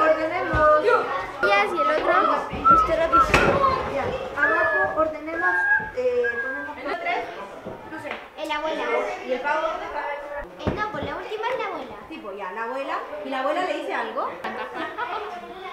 ordenemos. Y así el otro, este rápido. Ya, abajo ordenemos. Eh, ponemos. El abuela. ¿Y el pavo dónde está? Eh, no, pues la última es la abuela. Tipo, ya, la abuela. ¿Y la abuela le dice algo?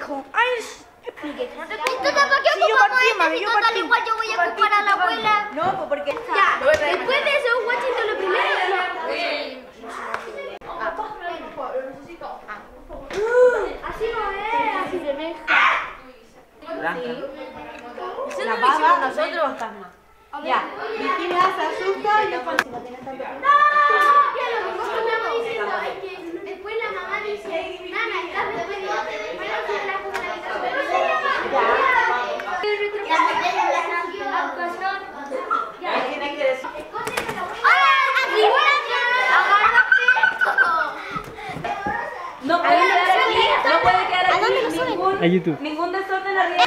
Mijo. Ay, explique. Entonces, ¿para qué Sí, yo ocupamos partí, este mami, si yo total partí. igual yo voy a Partí, ocupar a la abuela? No, pues porque. Ya, después de eso, Washington lo primero. Así no es, así se deja. La baba, nosotros fantasma. Ya, Virginia se asusta y después si no tiene tanto tiempo. Ya lo que nosotros estamos diciendo es que después la mamá dice, Nana, estás después de van a hacer la Tiene que decir. ¡Hola! ¡Aquí! No puede quedar aquí, no puede quedar ¿A aquí dónde lo suben? ningún, A YouTube. ningún desorden arriba.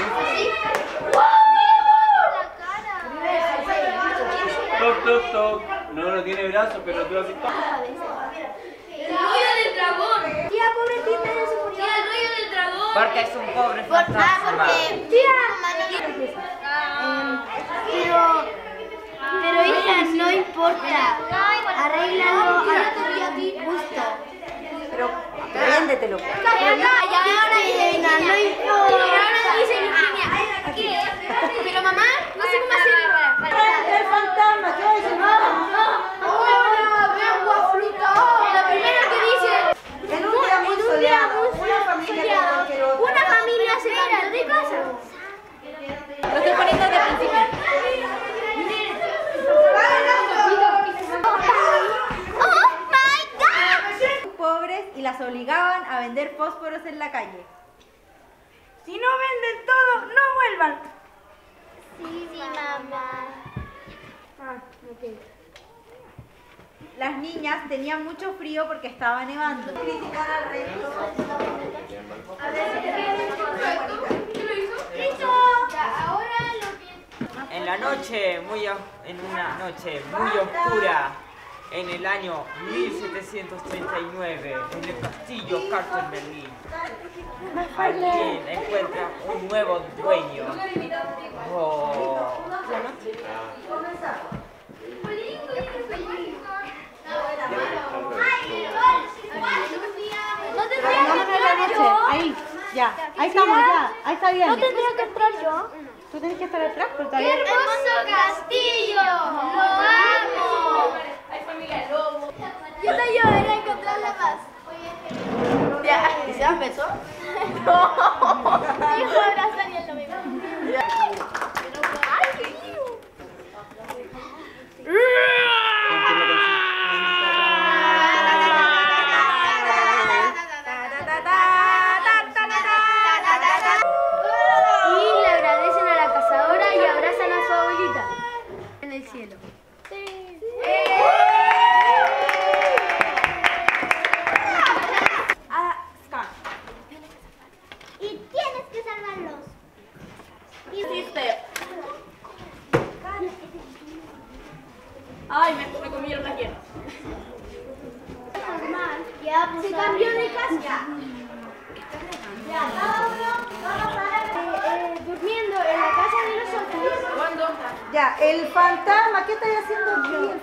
Toc, toc, toc. No, no tiene brazos, pero tú así. toc. El rollo del dragón. Tía, pobrecita, ya se murió. Tía, el rollo del dragón. Porque es un pobre ah, fantasma. porque tía, pero, pero hija, no importa. Arréglalo a tu gusto. Pero véndetelo. Pero ya, ya ahora dice Virginia. No importa. Pero ahora dice Virginia. ¿Qué? Pero mamá, no sé cómo hacerlo. El fantasma, ¿qué va a decir? Ahora vengo a fruta. Lo primero que dice. En un día muy En un día soleado, muy una familia como soleado, cualquier otra. Una familia se cambió de casa. Lo estoy poniendo de principio. Oh my god. Pobres y las obligaban a vender fósforos en la calle. Si no venden todo, no vuelvan. Sí, mamá. Las niñas tenían mucho frío porque estaba nevando. Criticar al resto. Ahora lo pienso. En la noche, muy en una noche muy oscura, en el año 1739, en el castillo Carter Berlín, alguien encuentra un nuevo dueño. Oh. Ahí, ya. Ahí estamos, ya. Ahí está bien. No tendría que entrar yo. Tú tienes que estar atrás, pero está ¡Qué hermoso castillo! 有 啊 de casa. Ya, cada uno va a pasar eh, eh, durmiendo en la casa de nosotros. ¿Cuándo? Ya, el fantasma, ¿qué estáis haciendo aquí?